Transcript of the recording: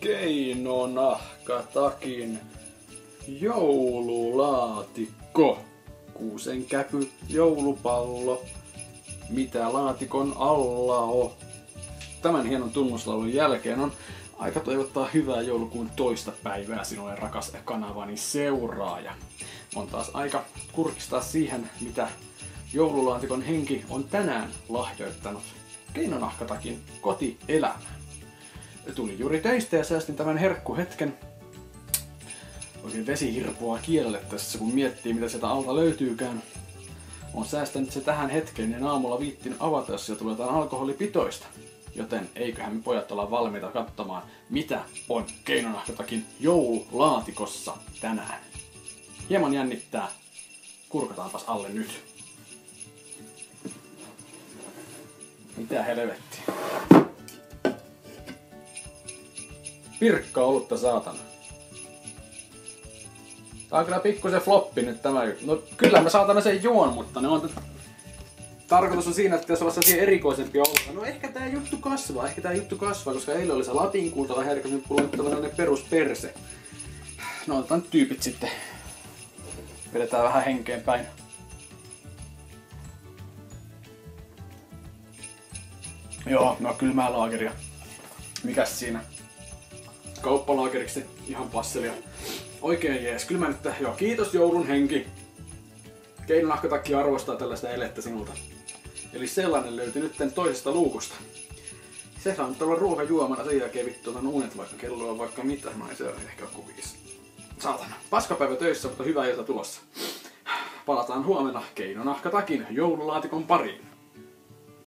keinonahkatakin joululaatikko. Kuusen käpy, joulupallo, mitä laatikon alla on. Tämän hienon tunnuslaulun jälkeen on aika toivottaa hyvää joulukuun toista päivää sinulle rakas kanavani seuraaja. On taas aika kurkistaa siihen, mitä joululaatikon henki on tänään lahjoittanut keinonahkatakin kotielämään. Tuli juuri töistä ja säästin tämän herkkuhetken oikein vesihirpoa kielelle tässä, kun miettii mitä sieltä alta löytyykään. On säästänyt se tähän hetkeen ja aamulla viittin avata, jos tulee jotain alkoholipitoista. Joten eiköhän me pojat olla valmiita katsomaan, mitä on keinonahkatakin joululaatikossa tänään. Hieman jännittää. Kurkataanpas alle nyt. Mitä helvettiä. Pirkka olutta saatana. Tää on kyllä pikkusen floppi nyt tämä. No kyllä mä saatana sen juon, mutta ne on... Tarkoitus on siinä, että pitäisi olla sellaisia erikoisempia olutta. No ehkä tää juttu kasvaa, ehkä tää juttu kasvaa, koska eilen oli se nyt mulla on tällainen perusperse. No otetaan tyypit sitten. Vedetään vähän henkeen päin. Joo, no kylmää laageria. Mikäs siinä? Kauppalaageriksi ihan passelia. Oikein jees. Kyllä mä nyt, joo, kiitos joulun henki. Keinonahkatakki arvostaa tällaista elettä sinulta. Eli sellainen löytyi nyt toisesta luukusta. Se saa nyt olla ruokajuomana sen jälkeen vittu on unet vaikka kello on vaikka mitä. No ei se ole ehkä ole. Saatana. Paskapäivä töissä, mutta hyvä ilta tulossa. Palataan huomenna keinonahkatakin joululaatikon pariin.